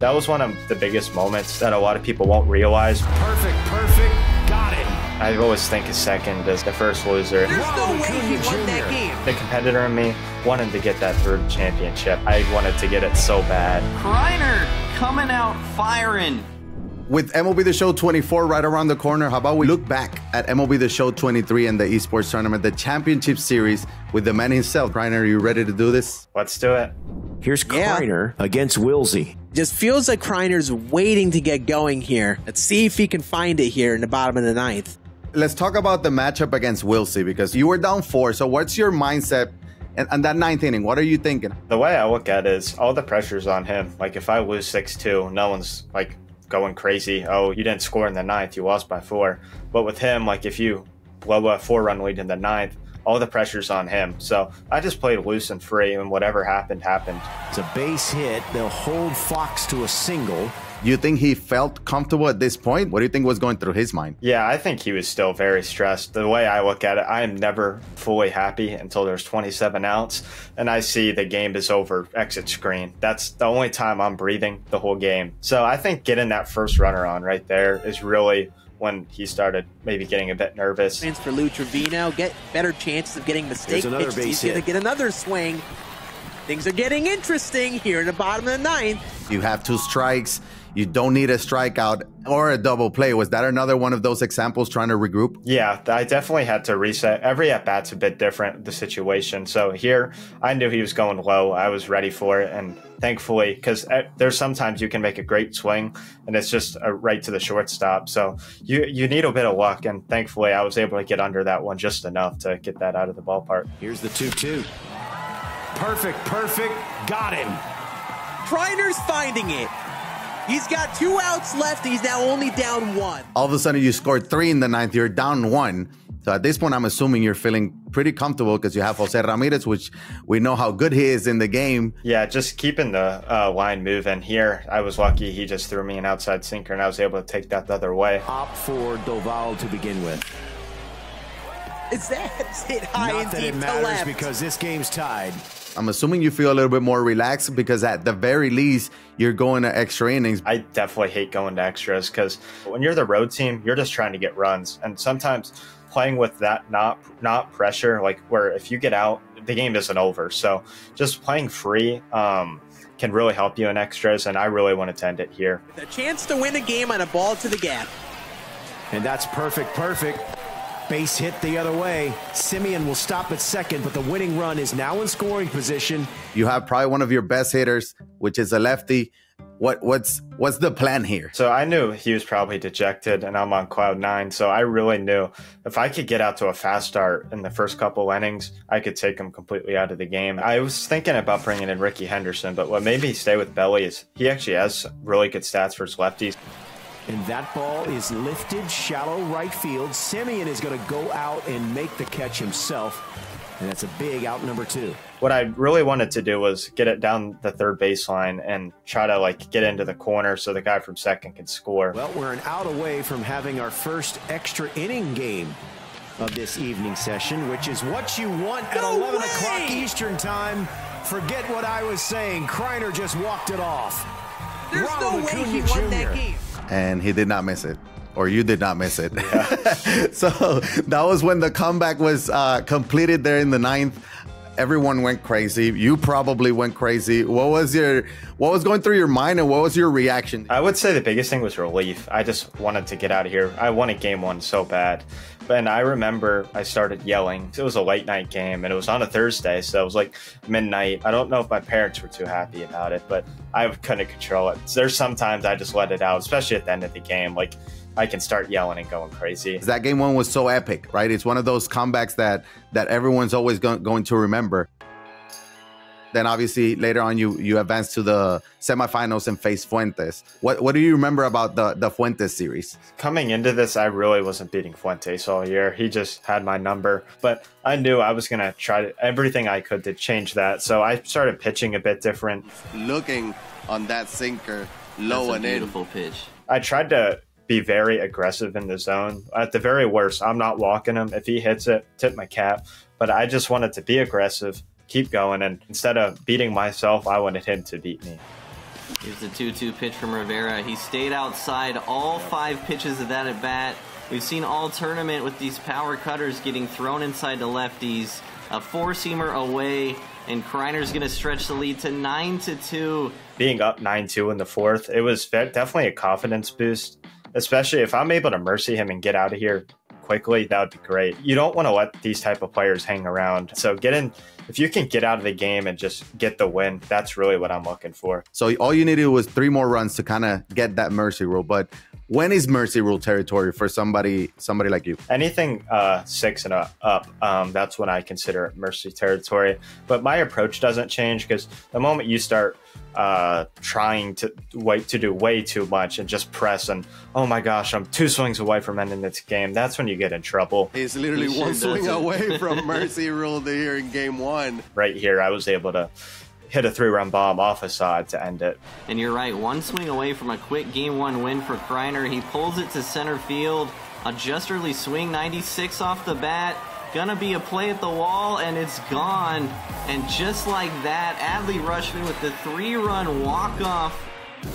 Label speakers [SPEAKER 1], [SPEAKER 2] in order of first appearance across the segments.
[SPEAKER 1] That was one of the biggest moments that a lot of people won't realize.
[SPEAKER 2] Perfect, perfect. Got it.
[SPEAKER 1] I always think a second as the first loser.
[SPEAKER 3] There's no way he won that game.
[SPEAKER 1] The competitor in me wanted to get that third championship. I wanted to get it so bad.
[SPEAKER 4] Kriner coming out firing.
[SPEAKER 5] With MLB The Show 24 right around the corner, how about we look back at MLB The Show 23 and the esports tournament, the championship series with the man himself. Reiner, are you ready to do this?
[SPEAKER 1] Let's do it.
[SPEAKER 2] Here's
[SPEAKER 3] Yeah.
[SPEAKER 2] Kriner against Wilsey.
[SPEAKER 3] Just feels like Kriner's waiting to get going here. Let's see if he can find it here in the bottom of the ninth.
[SPEAKER 5] Let's talk about the matchup against Wilsey because you were down four. So, what's your mindset? And, and that ninth inning, what are you thinking?
[SPEAKER 1] The way I look at it is all the pressure's on him. Like if I lose six two, no one's like going crazy. Oh, you didn't score in the ninth, you lost by four. But with him, like if you blow a four run lead in the ninth, all the pressure's on him. So I just played loose and free, and whatever happened happened.
[SPEAKER 2] It's a base hit. They'll hold Fox to a single.
[SPEAKER 5] You think he felt comfortable at this point? What do you think was going through his mind?
[SPEAKER 1] Yeah, I think he was still very stressed. The way I look at it, I am never fully happy until there's 27 outs and I see the game is over, exit screen. That's the only time I'm breathing the whole game. So I think getting that first runner on right there is really when he started maybe getting a bit nervous.
[SPEAKER 3] Chance for Lou Trivino, get better chances of getting mistake
[SPEAKER 2] Here's another
[SPEAKER 3] pitches.
[SPEAKER 2] base
[SPEAKER 3] He's going to get another swing. Things are getting interesting here in the bottom of the ninth.
[SPEAKER 5] You have two strikes. You don't need a strikeout or a double play. Was that another one of those examples trying to regroup?
[SPEAKER 1] Yeah, I definitely had to reset. Every at bat's a bit different, the situation. So here, I knew he was going low. I was ready for it. And thankfully, because eh, there's sometimes you can make a great swing and it's just a right to the shortstop. So you, you need a bit of luck. And thankfully, I was able to get under that one just enough to get that out of the ballpark.
[SPEAKER 2] Here's the 2 2. Perfect, perfect. Got him.
[SPEAKER 3] Kriner's finding it. He's got two outs left. He's now only down one.
[SPEAKER 5] All of a sudden, you scored three in the ninth. You're down one. So at this point, I'm assuming you're feeling pretty comfortable because you have Jose Ramirez, which we know how good he is in the game.
[SPEAKER 1] Yeah, just keeping the uh, line moving here. I was lucky he just threw me an outside sinker and I was able to take that the other way.
[SPEAKER 2] Opt for Doval to begin with.
[SPEAKER 3] Is that hit high
[SPEAKER 2] Not
[SPEAKER 3] and
[SPEAKER 2] that
[SPEAKER 3] deep
[SPEAKER 2] it
[SPEAKER 3] to
[SPEAKER 2] matters
[SPEAKER 3] left?
[SPEAKER 2] because this game's tied.
[SPEAKER 5] I'm assuming you feel a little bit more relaxed because at the very least, you're going to extra innings.
[SPEAKER 1] I definitely hate going to extras because when you're the road team, you're just trying to get runs, and sometimes playing with that not not pressure, like where if you get out, the game isn't over. So just playing free um, can really help you in extras, and I really wanted to end it here.
[SPEAKER 3] The chance to win a game on a ball to the gap.
[SPEAKER 2] And that's perfect, perfect. Base hit the other way. Semien will stop at second, but the winning run is now in scoring position.
[SPEAKER 5] You have probably one of your best hitters, which is a lefty. What what's what's the plan here?
[SPEAKER 1] So I knew he was probably dejected, and I'm on cloud nine. So I really knew if I could get out to a fast start in the first couple innings, I could take him completely out of the game. I was thinking about bringing in Rickey Henderson, but what made me stay with Belly is he actually has really good stats for his lefties.
[SPEAKER 2] And that ball is lifted shallow right field. Semien is going to go out and make the catch himself. And that's a big out number two.
[SPEAKER 1] What I really wanted to do was get it down the third baseline and try to like get into the corner so the guy from second can score.
[SPEAKER 2] Well, we're an out away from having our first extra inning game of this evening session, which is what you want at
[SPEAKER 3] No
[SPEAKER 2] 11
[SPEAKER 3] way!
[SPEAKER 2] o'clock Eastern Time. Forget what I was saying. Kriner just walked it off.
[SPEAKER 3] There's
[SPEAKER 2] Ronald
[SPEAKER 3] no way
[SPEAKER 2] Acuna
[SPEAKER 3] he won that game.
[SPEAKER 5] And he did not miss it. Or you did not miss it. So that was when the comeback was uh, completed there in the ninth. Everyone went crazy. You probably went crazy. What was your what was going through your mind and what was your reaction?
[SPEAKER 1] I would say the biggest thing was relief. I just wanted to get out of here. I wanted game one so bad. And I remember I started yelling. It was a late night game and it was on a Thursday, so it was like midnight. I don't know if my parents were too happy about it, but I couldn't control it. There's sometimes I just let it out, especially at the end of the game. Like I can start yelling and going crazy.
[SPEAKER 5] that game one was so epic right it's one of those comebacks that that everyone's always go- going to remember then obviously later on you you advance to the semifinals and face Fuentes. What what do you remember about the the Fuentes series?
[SPEAKER 1] Coming into this, I really wasn't beating Fuentes all year. He just had my number, but I knew I was going to try to, everything I could to change that. So I started pitching a bit different.
[SPEAKER 6] looking on that sinker low
[SPEAKER 4] That's a
[SPEAKER 6] and in.
[SPEAKER 4] beautiful pitch.
[SPEAKER 1] I tried to be very aggressive in the zone. At the very worst, I'm not walking him. If he hits it, tip my cap. But I just wanted to be aggressive, keep going, and instead of beating myself, I wanted him to beat me.
[SPEAKER 4] Here's the 2 2 pitch from Rivera. He stayed outside all five pitches of that at bat. We've seen all tournament with these power cutters getting thrown inside the lefties. A four seamer away, and Kriner's going to stretch the lead to 9 to 2.
[SPEAKER 1] Being up 9 2 in the fourth, it was definitely a confidence boost, especially if I'm able to mercy him and get out of here quickly, that would be great. You don't want to let these type of players hang around. So get in if you can get out of the game and just get the win, that's really what I'm looking for.
[SPEAKER 5] So all you needed was three more runs to kind of get that mercy rule. But when is mercy rule territory for somebody somebody like you?
[SPEAKER 1] Anything uh, six and up, um, that's when I consider mercy territory. But my approach doesn't change because the moment you start uh, trying to wait to do way too much and just press and oh my gosh, I'm two swings away from ending this game. That's when you get in trouble.
[SPEAKER 6] He's literally he one swing away from mercy rule here in game one.
[SPEAKER 1] Right here, I was able to hit a three-run bomb off a side to end it.
[SPEAKER 4] And you're right, one swing away from a quick game one win for Kriner. He pulls it to center field. A just early swing, 96 off the bat. Gonna be a play at the wall, and it's gone. And just like that, Adley Rutschman with the three-run walk-off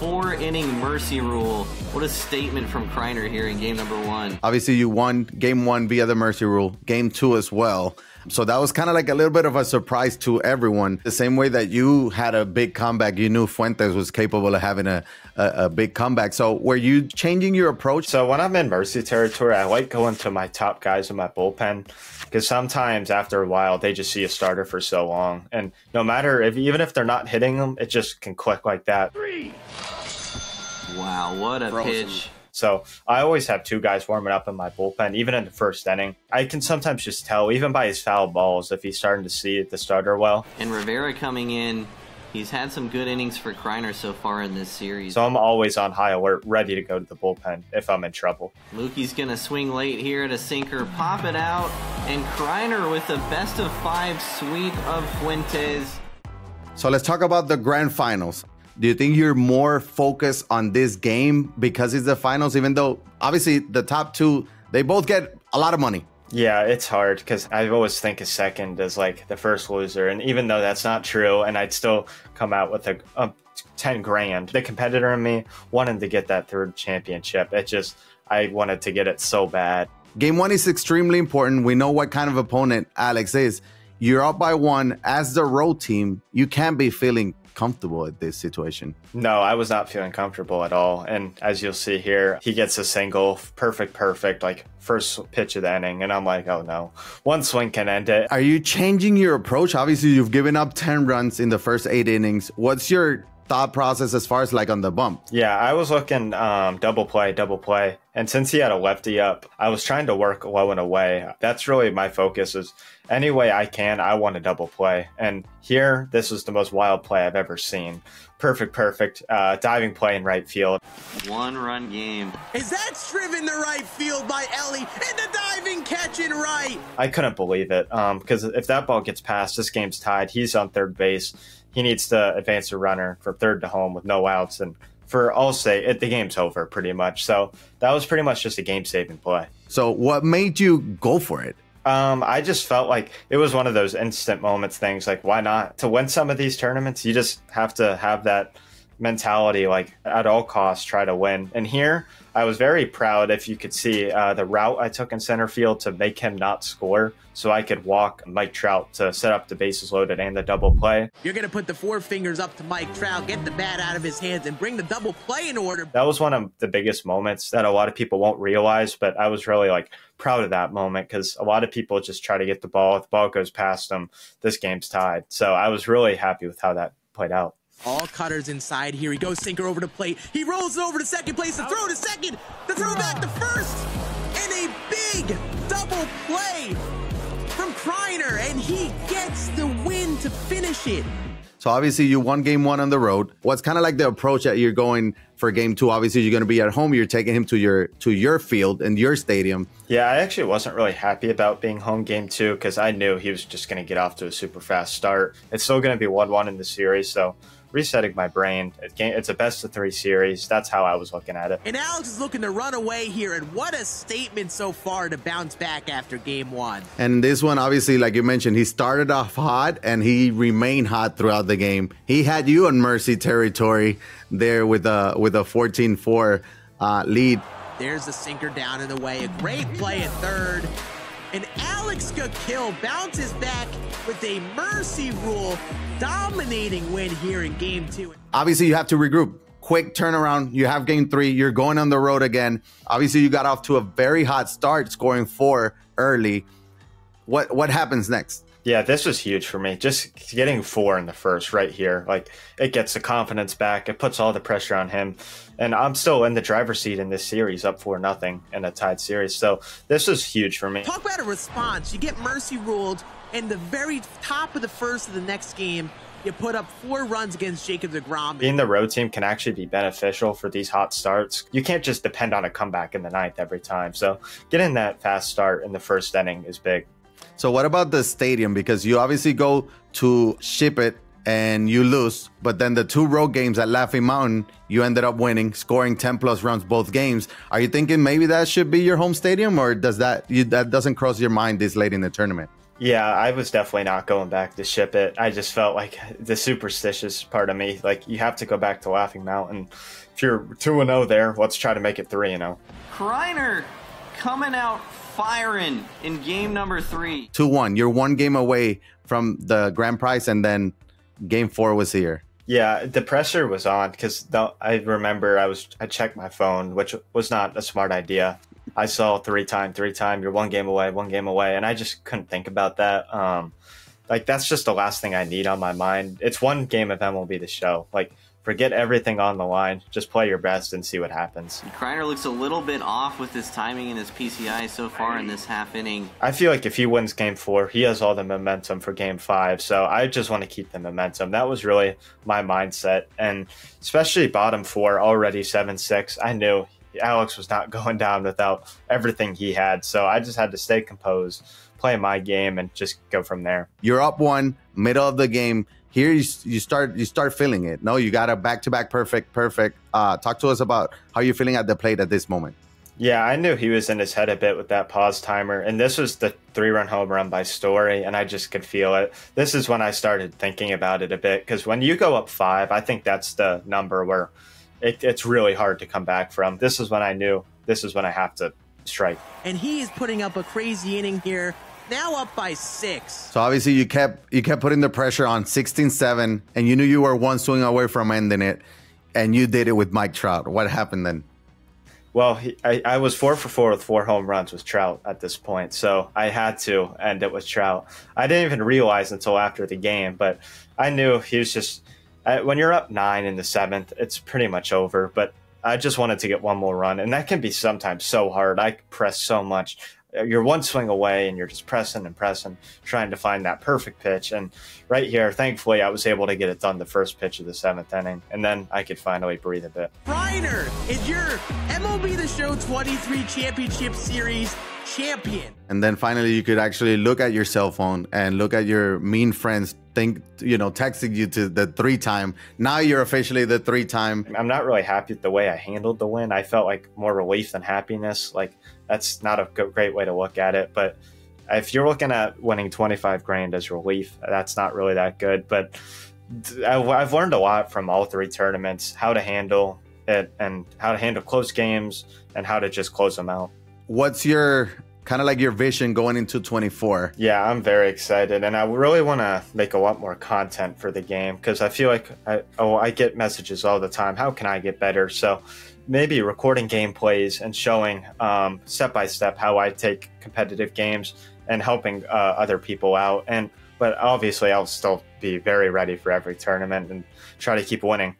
[SPEAKER 4] four inning mercy rule. What a statement from Kriner here in game number one.
[SPEAKER 5] Obviously, you won game one via the mercy rule, game two as well. So that was kind of like a little bit of a surprise to everyone. The same way that you had a big comeback, you knew Fuentes was capable of having a, a, a big comeback. So were you changing your approach?
[SPEAKER 1] So when I'm in mercy territory, I like going to my top guys in my bullpen because sometimes after a while they just see a starter for so long, and no matter if even if they're not hitting them, it just can click like that. Three.
[SPEAKER 4] Wow, what a Frozen. pitch!
[SPEAKER 1] So I always have two guys warming up in my bullpen, even in the first inning. I can sometimes just tell, even by his foul balls, if he's starting to see the starter well.
[SPEAKER 4] And Rivera coming in, he's had some good innings for Kriner so far in this series.
[SPEAKER 1] So I'm always on high alert, ready to go to the bullpen if I'm in trouble.
[SPEAKER 4] Mookie's going to swing late here at a sinker, pop it out, and Kriner with a best of five sweep of Fuentes.
[SPEAKER 5] So let's talk about the grand finals. Do you think you're more focused on this game because it's the finals, even though obviously the top two, they both get a lot of money?
[SPEAKER 1] Yeah, it's hard because I always think a second as like the first loser. And even though that's not true, and I'd still come out with a, a 10 grand, the competitor in me wanted to get that third championship. It just, I wanted to get it so bad.
[SPEAKER 5] Game one is extremely important. We know what kind of opponent Alex is. You're up by one as the road team. You can't be feeling comfortable at this situation.
[SPEAKER 1] No, I was not feeling comfortable at all. And as you'll see here, he gets a single, perfect, perfect, like first pitch of the inning. And I'm like, oh no, one swing can end it.
[SPEAKER 5] Are you changing your approach? Obviously, you've given up 10 runs in the first eight innings. What's your thought process as far as like on the bump?
[SPEAKER 1] Yeah, I was looking um, double play, double play. And since he had a lefty up, I was trying to work low and away. That's really my focus is any way I can, I want a double play. And here, this was the most wild play I've ever seen. Perfect, perfect. Uh, diving play in right field.
[SPEAKER 4] One run game.
[SPEAKER 3] Is that driven the right field by Ellie and the diving catch in right?
[SPEAKER 1] I couldn't believe it because um, if that ball gets past, this game's tied. He's on third base he needs to advance a runner from third to home with no outs. And for all say, it, the game's over pretty much. So that was pretty much just a game saving play.
[SPEAKER 5] So what made you go for it?
[SPEAKER 1] Um, I just felt like it was one of those instant moments things. Like, why not? To win some of these tournaments, you just have to have that mentality, like at all costs, try to win. And here, I was very proud, if you could see uh, the route I took in center field to make him not score, so I could walk Mike Trout to set up the bases loaded and the double play.
[SPEAKER 3] You're going to put the four fingers up to Mike Trout, get the bat out of his hands, and bring the double play in order.
[SPEAKER 1] That was one of the biggest moments that a lot of people won't realize, but I was really like proud of that moment because a lot of people just try to get the ball. If the ball goes past them, this game's tied. So I was really happy with how that played out.
[SPEAKER 3] All cutters inside here. He goes sinker over to plate. He rolls it over to second place. The throw to second. The throw back to first. And a big double play from Kriner. And he gets the win to finish it.
[SPEAKER 5] So obviously you won game one on the road. What's kind of like the approach that you're going for game two? Obviously you're going to be at home. You're taking him to your to your field and your stadium.
[SPEAKER 1] Yeah, I actually wasn't really happy about being home game two because I knew he was just going to get off to a super fast start. It's still going to be one one in the series, so resetting my brain. It's a best of three series. That's how I was looking at it.
[SPEAKER 3] And Alex is looking to run away here, and what a statement so far to bounce back after game one.
[SPEAKER 5] And this one, obviously, like you mentioned, he started off hot and he remained hot throughout the game. He had you on mercy territory there with a with a 14-4 uh, lead.
[SPEAKER 3] There's the sinker down in the way. A great play at third. And Alex Gakill bounces back with a mercy rule dominating win here in game two.
[SPEAKER 5] Obviously, you have to regroup. Quick turnaround. You have game three. You're going on the road again. Obviously, you got off to a very hot start, scoring four early. What what happens next?
[SPEAKER 1] Yeah, this was huge for me. Just getting four in the first right here, like it gets the confidence back. It puts all the pressure on him, and I'm still in the driver's seat in this series, up for nothing in a tied series. So this was huge for me.
[SPEAKER 3] Talk about a response. You get mercy ruled, in the very top of the first of the next game, you put up four runs against Jacob DeGrom.
[SPEAKER 1] Being the road team can actually be beneficial for these hot starts. You can't just depend on a comeback in the ninth every time. So getting that fast start in the first inning is big.
[SPEAKER 5] So what about the stadium? Because you obviously go to ship it and you lose, but then the two road games at Laughing Mountain, you ended up winning, scoring 10 plus runs both games. Are you thinking maybe that should be your home stadium or does that you, that doesn't cross your mind this late in the tournament?
[SPEAKER 1] Yeah, I was definitely not going back to ship it. I just felt like the superstitious part of me, like you have to go back to Laughing Mountain. If you're 2 0 there, let's try to make it 3 0.
[SPEAKER 4] Kriner coming out firing in game number three.
[SPEAKER 5] 2 1. You're one game away from the grand prize, and then game four was here.
[SPEAKER 1] Yeah, the pressure was on because I remember I was I checked my phone, which was not a smart idea. I saw three time, three time. You're one game away, one game away, and I just couldn't think about that. Um, like that's just the last thing I need on my mind. It's one game of MLB the Show. Like forget everything on the line. Just play your best and see what happens.
[SPEAKER 4] Kriner looks a little bit off with his timing and his PCI so far in this half inning.
[SPEAKER 1] I feel like if he wins game four, he has all the momentum for game five. So I just want to keep the momentum. That was really my mindset. And especially bottom four, already 7 6. I knew Alex was not going down without everything he had. So I just had to stay composed, play my game, and just go from there.
[SPEAKER 5] You're up one, middle of the game here you, you start you start feeling it. No, you got a back to back perfect, perfect. Uh, talk to us about how you're feeling at the plate at this moment.
[SPEAKER 1] Yeah, I knew he was in his head a bit with that pause timer, and this was the three run home run by Story, and I just could feel it. This is when I started thinking about it a bit because when you go up five, I think that's the number where it, it's really hard to come back from. This is when I knew this is when I have to strike.
[SPEAKER 3] And he is putting up a crazy inning here now up by six.
[SPEAKER 5] So obviously you kept you kept putting the pressure on 16-7, and you knew you were one swing away from ending it, and you did it with Mike Trout. What happened then?
[SPEAKER 1] Well, he, I, I was four for four with four home runs with Trout at this point, so I had to end it with Trout. I didn't even realize until after the game, but I knew he was just. Uh, when you're up nine in the seventh, it's pretty much over. But I just wanted to get one more run, and that can be sometimes so hard. I press so much uh, you're one swing away and you're just pressing and pressing, trying to find that perfect pitch. And right here, thankfully, I was able to get it done the first pitch of the seventh inning, and then I could finally breathe a bit.
[SPEAKER 3] Kriner is your MLB The Show 23 Championship Series champion.
[SPEAKER 5] And then finally, you could actually look at your cell phone and look at your mean friends think you know texting you to the three time. Now you're officially the three time.
[SPEAKER 1] I'm not really happy with the way i handled the win. I felt like more relief than happiness. Like that's not a great way to look at it. But if you're looking at winning 25 grand as relief that's not really that good. But i've learned a lot from all three tournaments how to handle it and how to handle close games and how to just close them out.
[SPEAKER 5] What's your kind of like your vision going into 24
[SPEAKER 1] yeah i'm very excited and i really want to make a lot more content for the game because i feel like I, oh i get messages all the time how can i get better? So maybe recording gameplays and showing um, step by step how i take competitive games and helping uh, other people out and but obviously i'll still be very ready for every tournament and try to keep winning